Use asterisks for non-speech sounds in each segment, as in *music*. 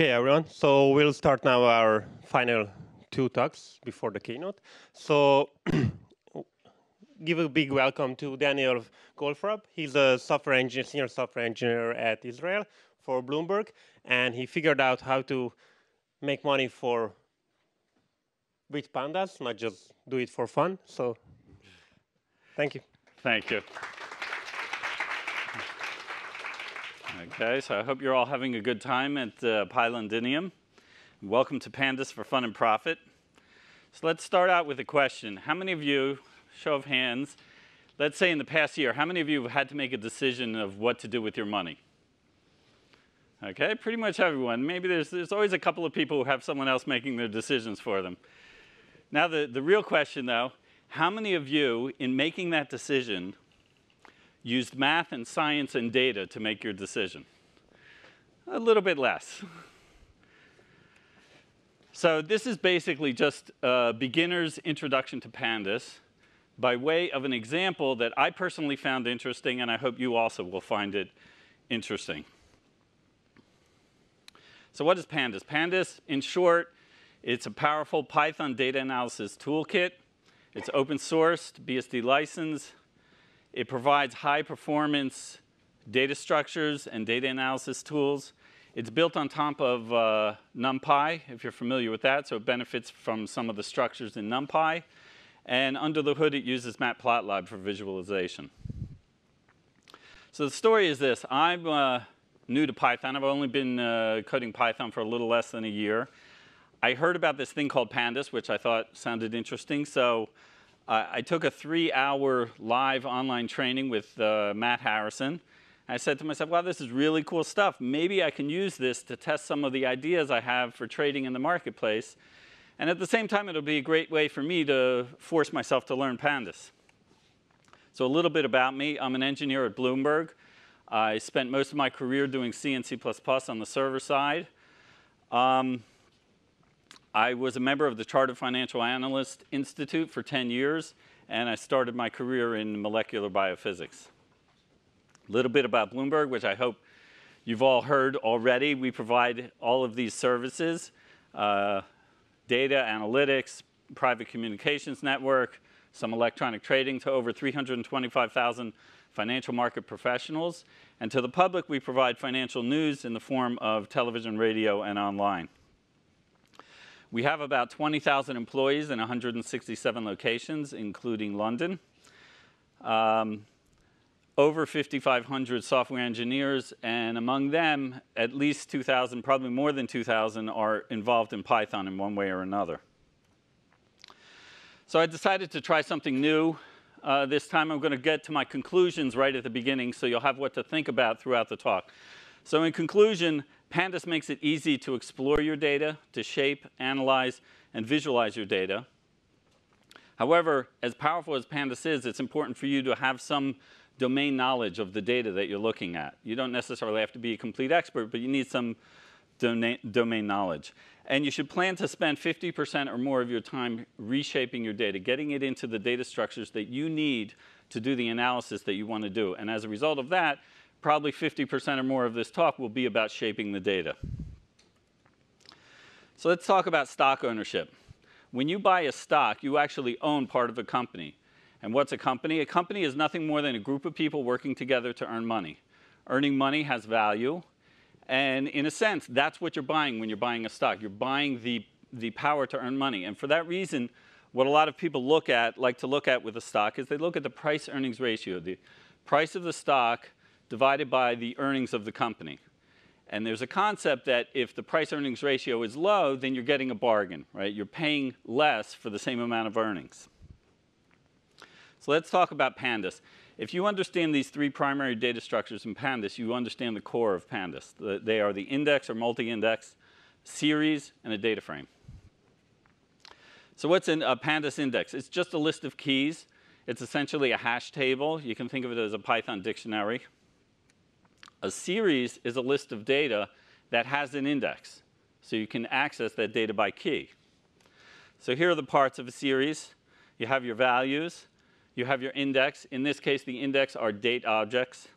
Okay, everyone. So we'll start now our final two talks before the keynote. So *clears throat* give a big welcome to Daniel Goldfarb. He's a software engineer, senior software engineer at Israel for Bloomberg, and he figured out how to make money for with pandas, not just do it for fun. So thank you. Thank you. Okay, so I hope you're all having a good time at uh, PyLondinium. Welcome to Pandas for Fun and Profit. So let's start out with a question. How many of you, show of hands, let's say in the past year, how many of you have had to make a decision of what to do with your money? Okay, pretty much everyone. Maybe there's, there's always a couple of people who have someone else making their decisions for them. Now, the, the real question, though, how many of you, in making that decision, used math and science and data to make your decision? A little bit less. So this is basically just a beginner's introduction to pandas by way of an example that I personally found interesting, and I hope you also will find it interesting. So what is pandas? Pandas, in short, it's a powerful Python data analysis toolkit. It's open sourced, BSD licensed, it provides high performance data structures and data analysis tools. It's built on top of uh, NumPy, if you're familiar with that, so it benefits from some of the structures in NumPy. And under the hood, it uses Matplotlib for visualization. So the story is this. I'm uh, new to Python. I've only been uh, coding Python for a little less than a year. I heard about this thing called Pandas, which I thought sounded interesting. So I took a three-hour live online training with uh, Matt Harrison. I said to myself, wow, this is really cool stuff. Maybe I can use this to test some of the ideas I have for trading in the marketplace. And at the same time, it'll be a great way for me to force myself to learn pandas. So a little bit about me. I'm an engineer at Bloomberg. I spent most of my career doing C and C++ on the server side. Um, I was a member of the Chartered Financial Analyst Institute for 10 years, and I started my career in molecular biophysics. A little bit about Bloomberg, which I hope you've all heard already. We provide all of these services, uh, data, analytics, private communications network, some electronic trading to over 325,000 financial market professionals. And to the public, we provide financial news in the form of television, radio, and online. We have about 20,000 employees in 167 locations, including London. Um, over 5,500 software engineers, and among them, at least 2,000, probably more than 2,000, are involved in Python in one way or another. So I decided to try something new. Uh, this time I'm going to get to my conclusions right at the beginning so you'll have what to think about throughout the talk. So in conclusion, Pandas makes it easy to explore your data, to shape, analyze, and visualize your data. However, as powerful as Pandas is, it's important for you to have some domain knowledge of the data that you're looking at. You don't necessarily have to be a complete expert, but you need some domain knowledge. And you should plan to spend 50% or more of your time reshaping your data, getting it into the data structures that you need to do the analysis that you want to do. And as a result of that, probably 50% or more of this talk will be about shaping the data. So let's talk about stock ownership. When you buy a stock, you actually own part of a company. And what's a company? A company is nothing more than a group of people working together to earn money. Earning money has value. And in a sense, that's what you're buying when you're buying a stock. You're buying the, the power to earn money. And for that reason, what a lot of people look at, like to look at with a stock, is they look at the price earnings ratio. The price of the stock divided by the earnings of the company. And there's a concept that if the price earnings ratio is low, then you're getting a bargain, right? You're paying less for the same amount of earnings. So let's talk about pandas. If you understand these three primary data structures in pandas, you understand the core of pandas. They are the index or multi-index, series, and a data frame. So what's in a pandas index? It's just a list of keys. It's essentially a hash table. You can think of it as a Python dictionary. A series is a list of data that has an index. So you can access that data by key. So here are the parts of a series. You have your values. You have your index. In this case, the index are date objects.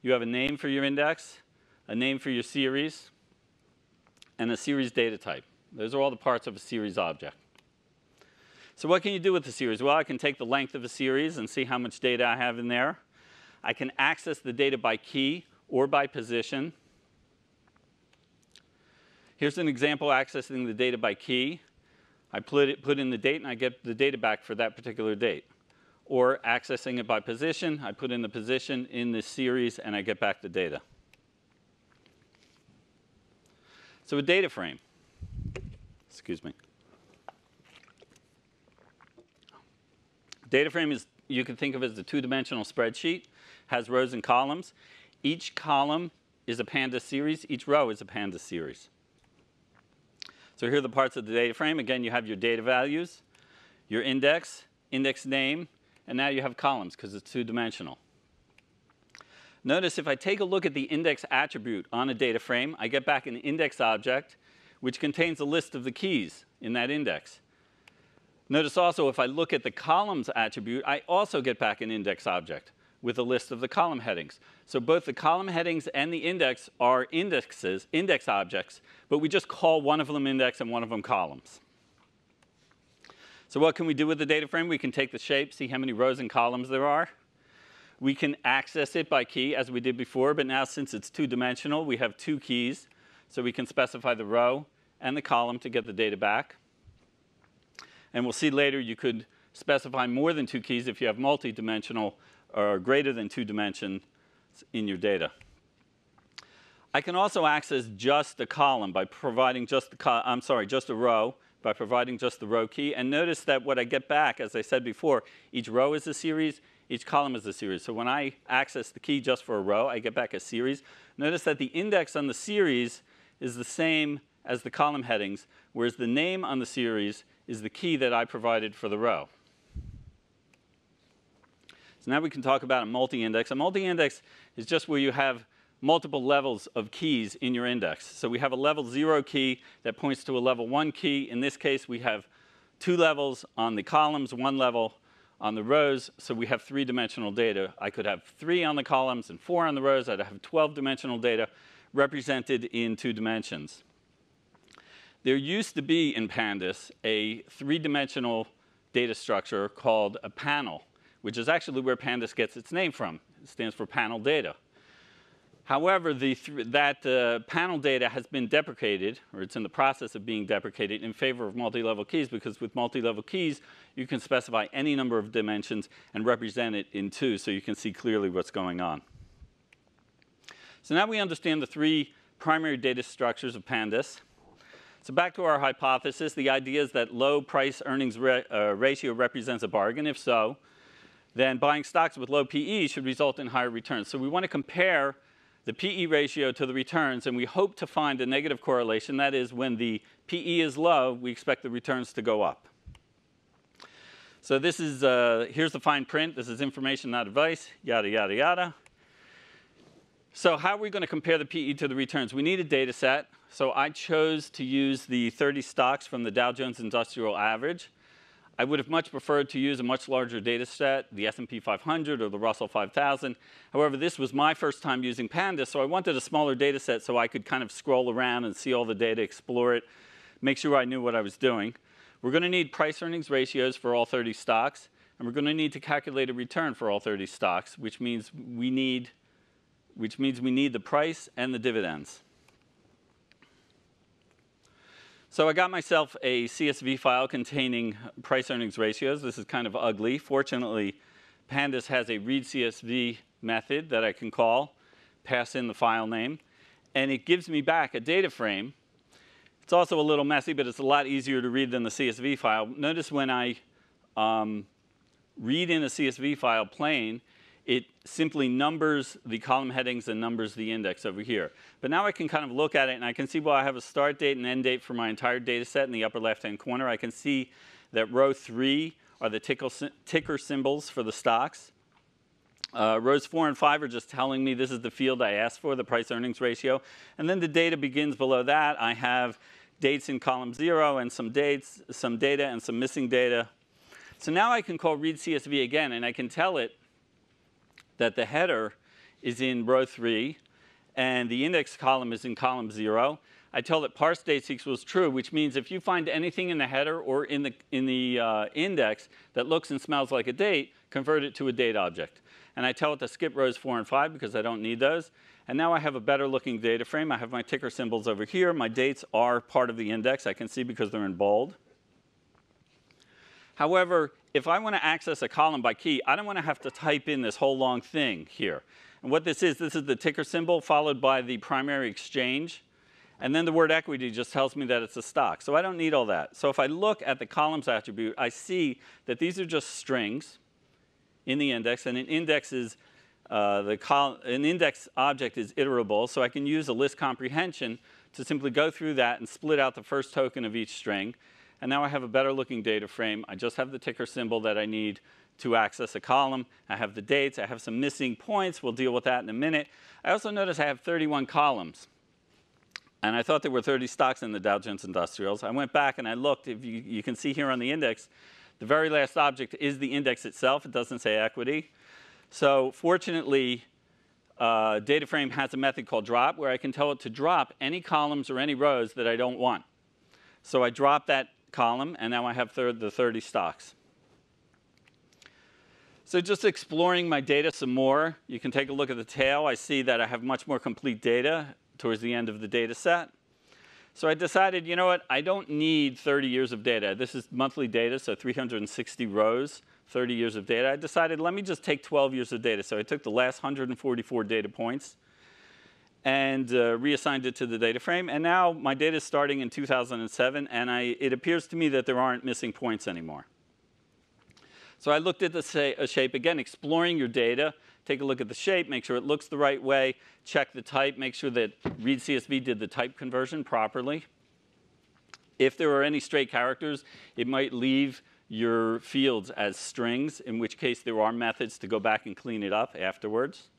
You have a name for your index, a name for your series, and a series data type. Those are all the parts of a series object. So what can you do with the series? Well, I can take the length of a series and see how much data I have in there. I can access the data by key or by position. Here's an example accessing the data by key. I put, it, put in the date and I get the data back for that particular date. Or accessing it by position, I put in the position in this series and I get back the data. So a data frame, excuse me. Data frame is, you can think of as a two-dimensional spreadsheet, has rows and columns. Each column is a pandas series, each row is a pandas series. So here are the parts of the data frame. Again, you have your data values, your index, index name, and now you have columns because it's two-dimensional. Notice if I take a look at the index attribute on a data frame, I get back an index object which contains a list of the keys in that index. Notice also if I look at the columns attribute, I also get back an index object with a list of the column headings. So both the column headings and the index are indexes, index objects, but we just call one of them index and one of them columns. So what can we do with the data frame? We can take the shape, see how many rows and columns there are. We can access it by key as we did before, but now since it's two-dimensional, we have two keys. So we can specify the row and the column to get the data back. And we'll see later you could specify more than two keys if you have multi-dimensional or greater than two dimensions in your data. I can also access just the column by providing just the, I'm sorry, just a row by providing just the row key. And notice that what I get back, as I said before, each row is a series, each column is a series. So when I access the key just for a row, I get back a series. Notice that the index on the series is the same as the column headings, whereas the name on the series is the key that I provided for the row. So now we can talk about a multi-index. A multi-index is just where you have multiple levels of keys in your index. So we have a level zero key that points to a level one key. In this case, we have two levels on the columns, one level on the rows, so we have three-dimensional data. I could have three on the columns and four on the rows. I'd have 12-dimensional data represented in two dimensions. There used to be in Pandas a three-dimensional data structure called a panel which is actually where Pandas gets its name from. It stands for panel data. However, th that uh, panel data has been deprecated, or it's in the process of being deprecated in favor of multi-level keys because with multi-level keys, you can specify any number of dimensions and represent it in two so you can see clearly what's going on. So now we understand the three primary data structures of Pandas. So back to our hypothesis, the idea is that low price earnings ra uh, ratio represents a bargain. If so, then buying stocks with low PE should result in higher returns. So we want to compare the PE ratio to the returns, and we hope to find a negative correlation. That is, when the PE is low, we expect the returns to go up. So this is, uh, here's the fine print. This is information, not advice, yada, yada, yada. So how are we going to compare the PE to the returns? We need a data set. So I chose to use the 30 stocks from the Dow Jones Industrial Average. I would have much preferred to use a much larger data set, the S&P 500 or the Russell 5000. However, this was my first time using Pandas, so I wanted a smaller data set so I could kind of scroll around and see all the data, explore it, make sure I knew what I was doing. We're going to need price earnings ratios for all 30 stocks, and we're going to need to calculate a return for all 30 stocks, which means we need, which means we need the price and the dividends. So I got myself a CSV file containing price earnings ratios. This is kind of ugly. Fortunately, Pandas has a read CSV method that I can call, pass in the file name, and it gives me back a data frame. It's also a little messy, but it's a lot easier to read than the CSV file. Notice when I um, read in a CSV file plain, it simply numbers the column headings and numbers the index over here. But now I can kind of look at it and I can see, well, I have a start date and end date for my entire data set in the upper left-hand corner. I can see that row three are the ticker symbols for the stocks. Uh, rows four and five are just telling me this is the field I asked for, the price earnings ratio. And then the data begins below that. I have dates in column zero and some dates, some data and some missing data. So now I can call read CSV again and I can tell it that the header is in row three and the index column is in column zero. I tell it parse dates equals true, which means if you find anything in the header or in the, in the uh, index that looks and smells like a date, convert it to a date object. And I tell it to skip rows four and five because I don't need those. And now I have a better looking data frame. I have my ticker symbols over here. My dates are part of the index. I can see because they're in bold. However, if I want to access a column by key, I don't want to have to type in this whole long thing here. And what this is, this is the ticker symbol followed by the primary exchange. And then the word equity just tells me that it's a stock. So I don't need all that. So if I look at the columns attribute, I see that these are just strings in the index, and an index is uh, the an index object is iterable, so I can use a list comprehension to simply go through that and split out the first token of each string. And now I have a better looking data frame. I just have the ticker symbol that I need to access a column. I have the dates. I have some missing points. We'll deal with that in a minute. I also notice I have 31 columns. And I thought there were 30 stocks in the Dow Jones Industrials. I went back and I looked. If you, you can see here on the index, the very last object is the index itself. It doesn't say equity. So fortunately, uh, DataFrame has a method called drop where I can tell it to drop any columns or any rows that I don't want. So I drop that column, and now I have the 30 stocks. So just exploring my data some more, you can take a look at the tail. I see that I have much more complete data towards the end of the data set. So I decided, you know what, I don't need 30 years of data. This is monthly data, so 360 rows, 30 years of data. I decided, let me just take 12 years of data. So I took the last 144 data points and uh, reassigned it to the data frame. And now my data is starting in 2007, and I, it appears to me that there aren't missing points anymore. So I looked at the shape again, exploring your data. Take a look at the shape, make sure it looks the right way, check the type, make sure that read CSV did the type conversion properly. If there are any stray characters, it might leave your fields as strings, in which case there are methods to go back and clean it up afterwards.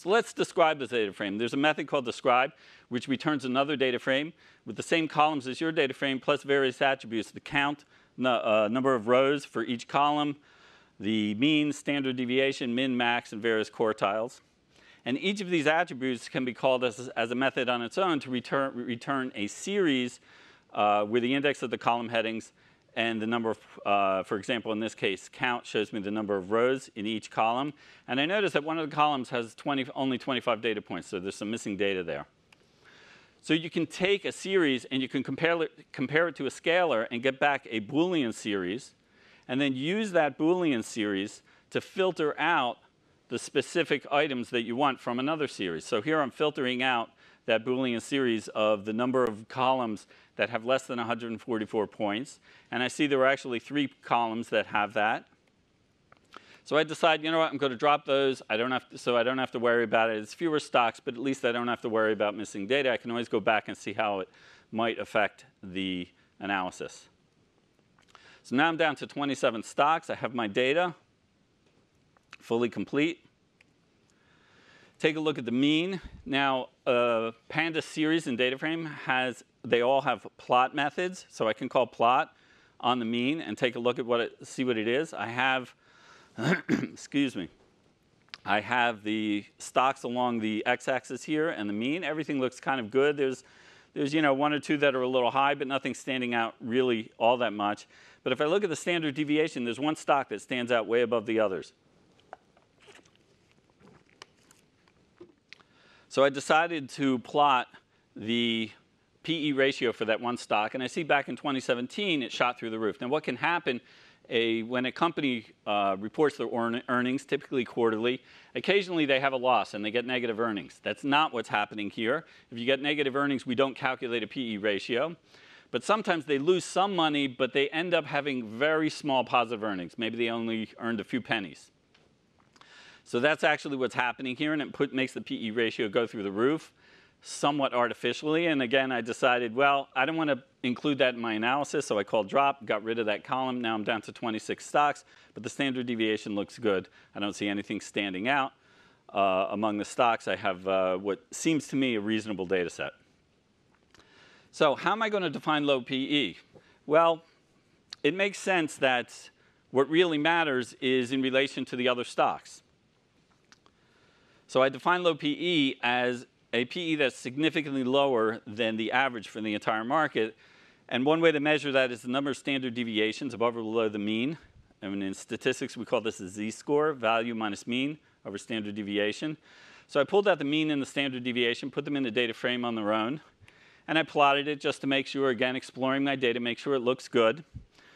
So let's describe the data frame. There's a method called describe, which returns another data frame with the same columns as your data frame, plus various attributes, the count, uh, number of rows for each column, the mean, standard deviation, min, max, and various quartiles. And each of these attributes can be called as, as a method on its own to return, return a series uh, with the index of the column headings and the number of, uh, for example, in this case, count shows me the number of rows in each column. And I notice that one of the columns has 20, only 25 data points, so there's some missing data there. So you can take a series and you can compare it, compare it to a scalar and get back a Boolean series, and then use that Boolean series to filter out the specific items that you want from another series. So here I'm filtering out that Boolean series of the number of columns that have less than 144 points. And I see there are actually three columns that have that. So I decide, you know what, I'm going to drop those. I don't have to, so I don't have to worry about it. It's fewer stocks, but at least I don't have to worry about missing data. I can always go back and see how it might affect the analysis. So now I'm down to 27 stocks. I have my data fully complete. Take a look at the mean. Now, uh, Pandas series and data frame has, they all have plot methods. So I can call plot on the mean and take a look at what it, see what it is. I have *clears throat* excuse me, I have the stocks along the x-axis here and the mean. Everything looks kind of good. There's, there's you know, one or two that are a little high, but nothing standing out really all that much. But if I look at the standard deviation, there's one stock that stands out way above the others. So I decided to plot the PE ratio for that one stock, and I see back in 2017 it shot through the roof. Now what can happen a, when a company uh, reports their earnings, typically quarterly, occasionally they have a loss and they get negative earnings. That's not what's happening here. If you get negative earnings, we don't calculate a PE ratio. But sometimes they lose some money, but they end up having very small positive earnings. Maybe they only earned a few pennies. So that's actually what's happening here, and it put, makes the PE ratio go through the roof somewhat artificially. And again, I decided, well, I don't want to include that in my analysis, so I called drop, got rid of that column. Now I'm down to 26 stocks, but the standard deviation looks good. I don't see anything standing out. Uh, among the stocks, I have uh, what seems to me a reasonable data set. So how am I going to define low PE? Well, it makes sense that what really matters is in relation to the other stocks. So I define low PE as a PE that's significantly lower than the average for the entire market. And one way to measure that is the number of standard deviations above or below the mean. And in statistics, we call this a z-score, value minus mean over standard deviation. So I pulled out the mean and the standard deviation, put them in the data frame on their own, and I plotted it just to make sure, again, exploring my data, make sure it looks good.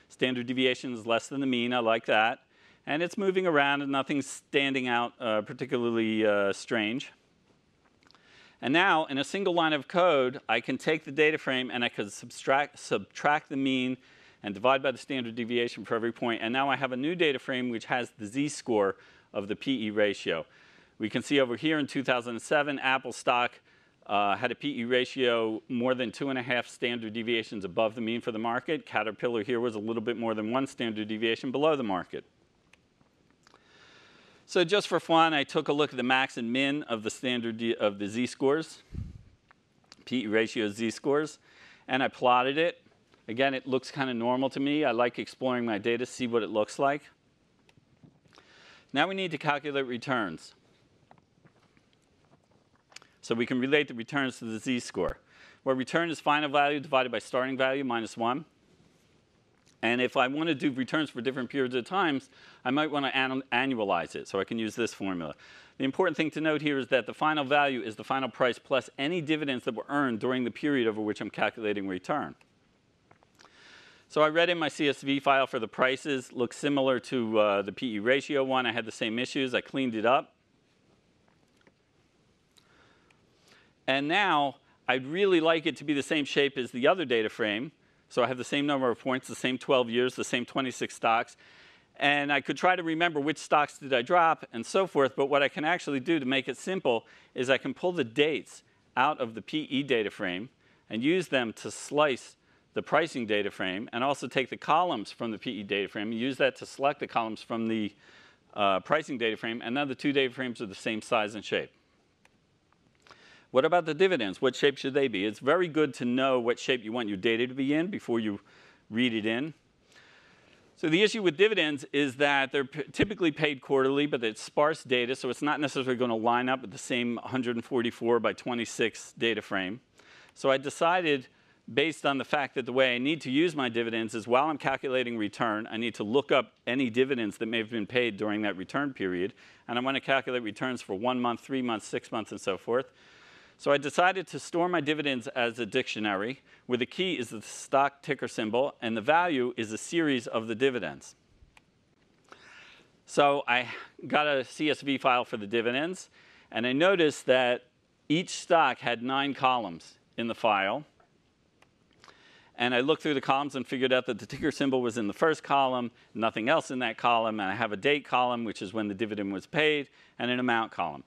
Standard deviation is less than the mean, I like that. And it's moving around and nothing's standing out uh, particularly uh, strange. And now, in a single line of code, I can take the data frame and I can subtract, subtract the mean and divide by the standard deviation for every point. And now I have a new data frame which has the z-score of the PE ratio. We can see over here in 2007, Apple stock uh, had a PE ratio more than two and a half standard deviations above the mean for the market. Caterpillar here was a little bit more than one standard deviation below the market. So just for fun, I took a look at the max and min of the standard of the z-scores, PE ratio z-scores, and I plotted it. Again, it looks kind of normal to me. I like exploring my data, to see what it looks like. Now we need to calculate returns. So we can relate the returns to the z-score, where return is final value divided by starting value minus 1. And if I want to do returns for different periods of times, I might want to annualize it. So I can use this formula. The important thing to note here is that the final value is the final price plus any dividends that were earned during the period over which I'm calculating return. So I read in my CSV file for the prices, looks similar to uh, the PE ratio one. I had the same issues. I cleaned it up. And now I'd really like it to be the same shape as the other data frame. So I have the same number of points, the same 12 years, the same 26 stocks. And I could try to remember which stocks did I drop and so forth. But what I can actually do to make it simple is I can pull the dates out of the PE data frame and use them to slice the pricing data frame and also take the columns from the PE data frame and use that to select the columns from the uh, pricing data frame. And now the two data frames are the same size and shape. What about the dividends? What shape should they be? It's very good to know what shape you want your data to be in before you read it in. So the issue with dividends is that they're typically paid quarterly, but it's sparse data, so it's not necessarily going to line up with the same 144 by 26 data frame. So I decided, based on the fact that the way I need to use my dividends is while I'm calculating return, I need to look up any dividends that may have been paid during that return period, and I want to calculate returns for one month, three months, six months, and so forth. So I decided to store my dividends as a dictionary, where the key is the stock ticker symbol, and the value is a series of the dividends. So I got a CSV file for the dividends, and I noticed that each stock had nine columns in the file. And I looked through the columns and figured out that the ticker symbol was in the first column, nothing else in that column, and I have a date column, which is when the dividend was paid, and an amount column.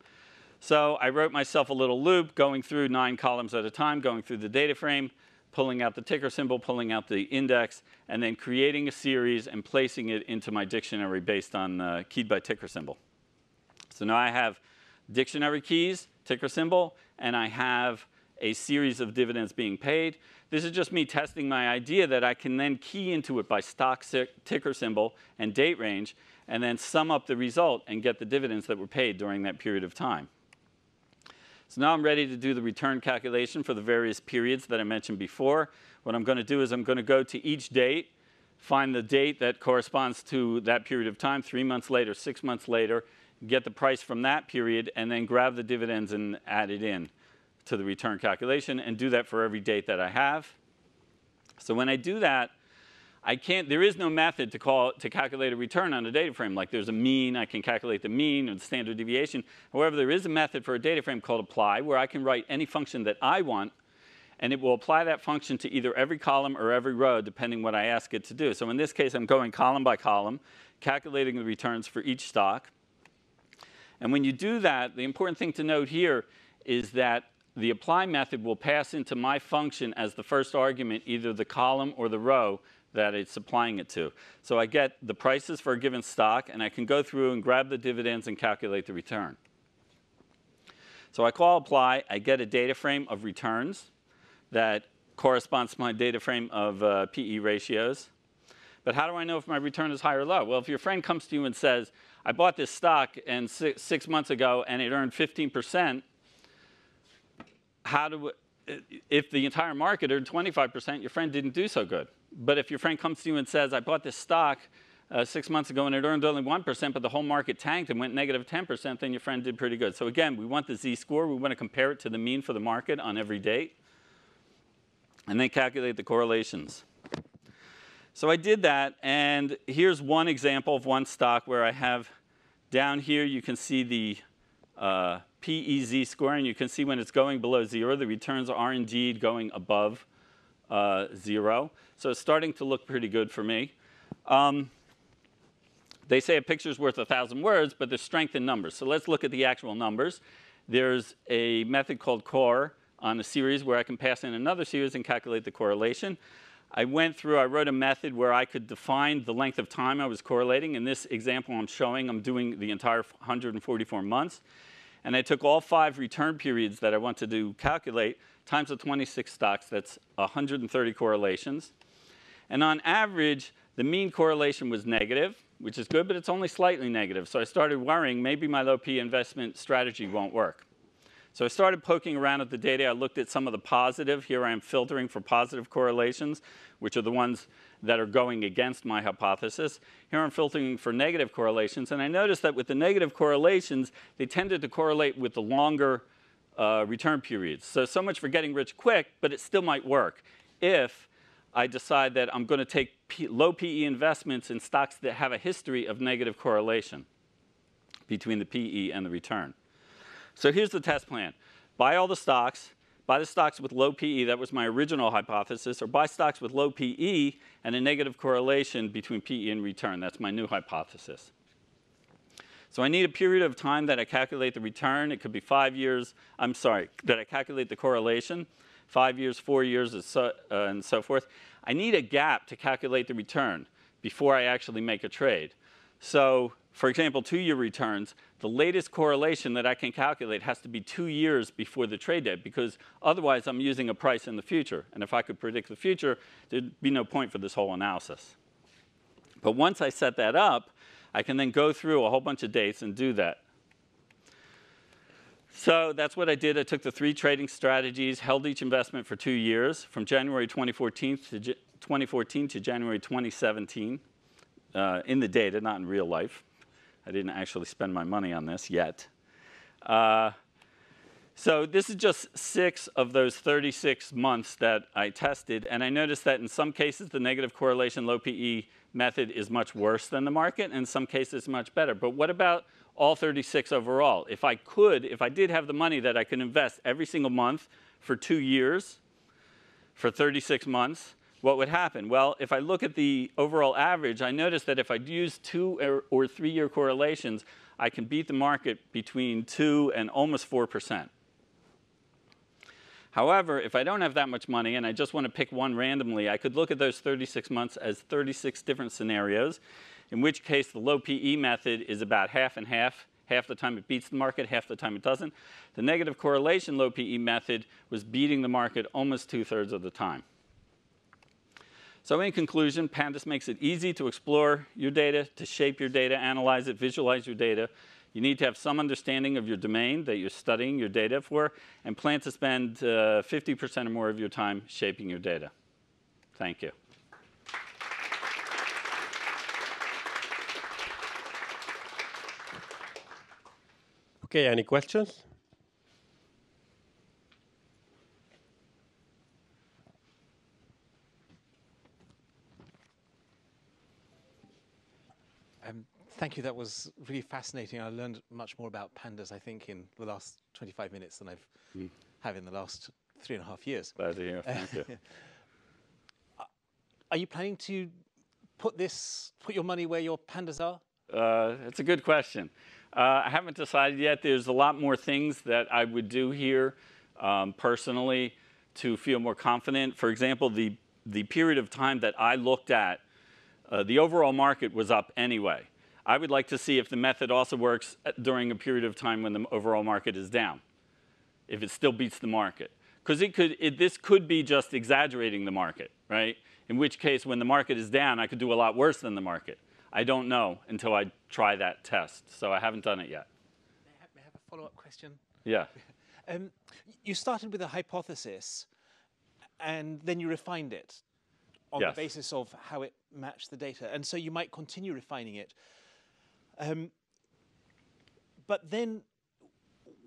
So I wrote myself a little loop going through nine columns at a time, going through the data frame, pulling out the ticker symbol, pulling out the index, and then creating a series and placing it into my dictionary based on uh, keyed by ticker symbol. So now I have dictionary keys, ticker symbol, and I have a series of dividends being paid. This is just me testing my idea that I can then key into it by stock ticker symbol and date range, and then sum up the result and get the dividends that were paid during that period of time. So now I'm ready to do the return calculation for the various periods that I mentioned before. What I'm going to do is I'm going to go to each date, find the date that corresponds to that period of time, three months later, six months later, get the price from that period, and then grab the dividends and add it in to the return calculation and do that for every date that I have. So when I do that, I can't, there is no method to call, to calculate a return on a data frame. Like there's a mean, I can calculate the mean or the standard deviation. However, there is a method for a data frame called apply where I can write any function that I want and it will apply that function to either every column or every row depending what I ask it to do. So in this case, I'm going column by column, calculating the returns for each stock. And when you do that, the important thing to note here is that the apply method will pass into my function as the first argument either the column or the row that it's applying it to. So I get the prices for a given stock, and I can go through and grab the dividends and calculate the return. So I call apply, I get a data frame of returns that corresponds to my data frame of uh, PE ratios. But how do I know if my return is high or low? Well, if your friend comes to you and says, I bought this stock and six, six months ago and it earned 15%, how do, if the entire market earned 25%, your friend didn't do so good. But if your friend comes to you and says, I bought this stock uh, six months ago and it earned only 1%, but the whole market tanked and went negative 10%, then your friend did pretty good. So again, we want the z-score. We want to compare it to the mean for the market on every date. And then calculate the correlations. So I did that, and here's one example of one stock where I have down here, you can see the uh, PE z-score, and you can see when it's going below zero, the returns are indeed going above uh, zero. So it's starting to look pretty good for me. Um, they say a picture's worth a thousand words, but there's strength in numbers. So let's look at the actual numbers. There's a method called corr on a series where I can pass in another series and calculate the correlation. I went through, I wrote a method where I could define the length of time I was correlating. In this example I'm showing, I'm doing the entire 144 months. And I took all five return periods that I wanted to do calculate times the 26 stocks, that's 130 correlations. And on average, the mean correlation was negative, which is good, but it's only slightly negative. So I started worrying maybe my low P investment strategy won't work. So I started poking around at the data. I looked at some of the positive. Here I am filtering for positive correlations, which are the ones that are going against my hypothesis. Here I'm filtering for negative correlations. And I noticed that with the negative correlations, they tended to correlate with the longer uh, return periods. So, so much for getting rich quick, but it still might work if I decide that I'm going to take P low PE investments in stocks that have a history of negative correlation between the PE and the return. So here's the test plan. Buy all the stocks, buy the stocks with low PE, that was my original hypothesis, or buy stocks with low PE and a negative correlation between PE and return. That's my new hypothesis. So I need a period of time that I calculate the return. It could be five years, I'm sorry, that I calculate the correlation, five years, four years, and so, uh, and so forth. I need a gap to calculate the return before I actually make a trade. So for example, two-year returns, the latest correlation that I can calculate has to be two years before the trade date because otherwise I'm using a price in the future. And if I could predict the future, there'd be no point for this whole analysis. But once I set that up, I can then go through a whole bunch of dates and do that. So that's what I did. I took the three trading strategies, held each investment for two years, from January 2014 to, 2014 to January 2017, uh, in the data, not in real life. I didn't actually spend my money on this yet. Uh, so this is just six of those 36 months that I tested, and I noticed that in some cases the negative correlation low PE method is much worse than the market, and in some cases much better. But what about all 36 overall? If I could, if I did have the money that I could invest every single month for two years, for 36 months, what would happen? Well, if I look at the overall average, I notice that if I use two or, three-year correlations, I can beat the market between 2 and almost 4%. However, if I don't have that much money and I just want to pick one randomly, I could look at those 36 months as 36 different scenarios, in which case the low PE method is about half and half. Half the time it beats the market, half the time it doesn't. The negative correlation low PE method was beating the market almost two-thirds of the time. So in conclusion, Pandas makes it easy to explore your data, to shape your data, analyze it, visualize your data. You need to have some understanding of your domain that you're studying your data for, and plan to spend 50% uh, or more of your time shaping your data. Thank you. Okay, any questions? Thank you. That was really fascinating. I learned much more about pandas, I think, in the last 25 minutes than I've mm. have in the last three and a half years. Glad to hear. Thank you. *laughs* Are you planning to put this, put your money where your pandas are? Uh, it's a good question. Uh, I haven't decided yet. There's a lot more things that I would do here um, personally to feel more confident. For example, the the period of time that I looked at, uh, the overall market was up anyway. I would like to see if the method also works during a period of time when the overall market is down, if it still beats the market. Because it could, it, this could be just exaggerating the market, right? In which case, when the market is down, I could do a lot worse than the market. I don't know until I try that test, so I haven't done it yet. May I have, may I have a follow-up question? Yeah. *laughs* Um, you started with a hypothesis, and then you refined it on Yes. the basis of how it matched the data, and so you might continue refining it. Um, but then,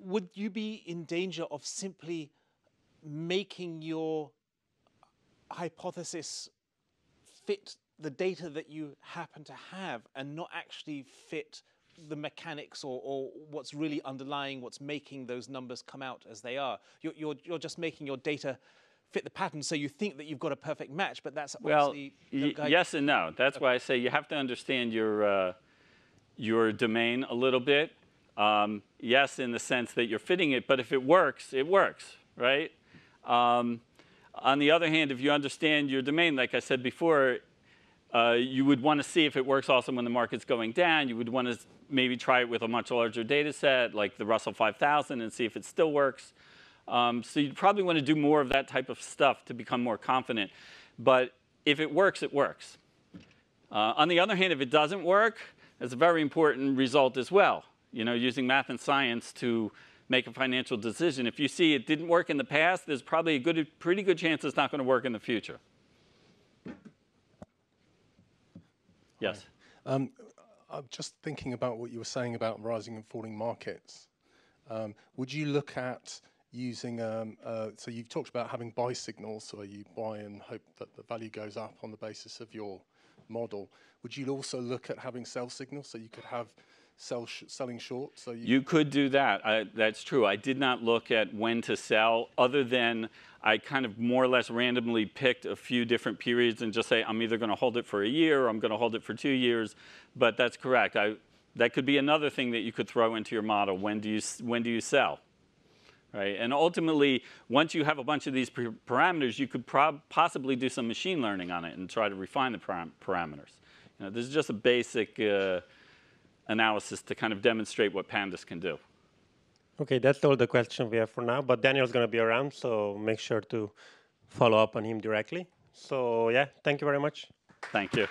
would you be in danger of simply making your hypothesis fit the data that you happen to have and not actually fit the mechanics or, or what's really underlying what's making those numbers come out as they are. You're, you're, you're just making your data fit the pattern so you think that you've got a perfect match, but that's Well, obviously no y- guide- yes and no. That's why I say you have to understand your uh, your domain a little bit. Um, yes, in the sense that you're fitting it, but if it works, it works, right? Um, on the other hand, if you understand your domain, like I said before, uh, you would want to see if it works also when the market's going down. You would want to maybe try it with a much larger data set, like the Russell 5000, and see if it still works. Um, so you'd probably want to do more of that type of stuff to become more confident. But if it works, it works. Uh, on the other hand, if it doesn't work, it's a very important result as well. You know, using math and science to make a financial decision. If you see it didn't work in the past, there's probably a good, pretty good chance it's not going to work in the future. Yes. I'm just thinking about what you were saying about rising and falling markets. Um, would you look at using, um, uh, so you've talked about having buy signals, so you buy and hope that the value goes up on the basis of your model. Would you also look at having sell signals, so you could have sell sh selling short? So you, You could do that. I, that's true. I did not look at when to sell, other than I kind of more or less randomly picked a few different periods and just say I'm either going to hold it for a year or I'm going to hold it for two years. But that's correct. I, that could be another thing that you could throw into your model. When do you when do you sell? Right? And ultimately, once you have a bunch of these parameters, you could prob- possibly do some machine learning on it and try to refine the param- parameters. You know, this is just a basic uh, analysis to kind of demonstrate what pandas can do. Okay, that's all the questions we have for now. But Daniel's going to be around, so make sure to follow up on him directly. So yeah, thank you very much. Thank you.